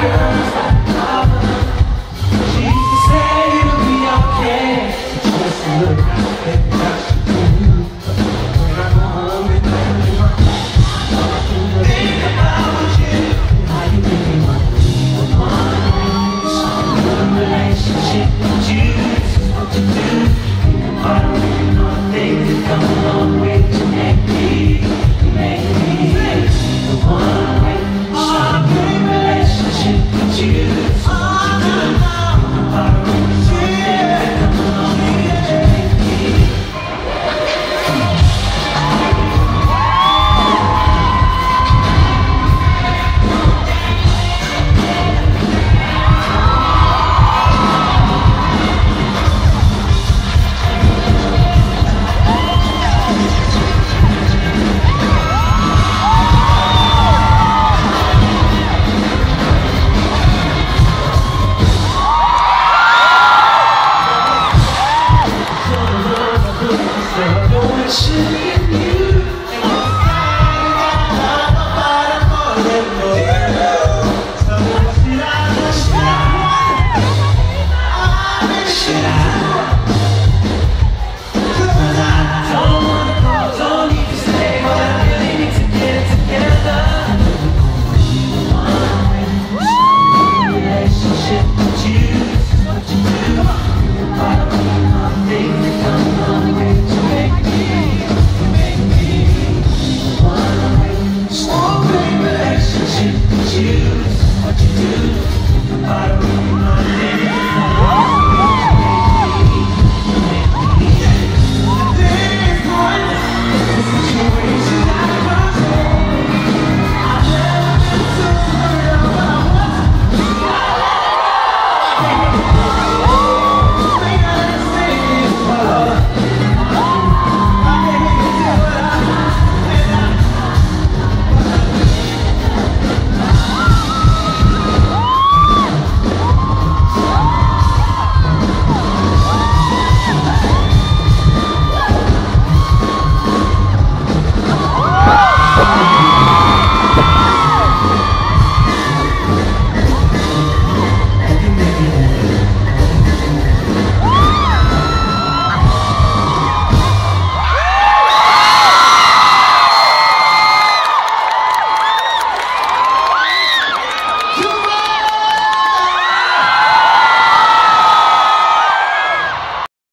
girls.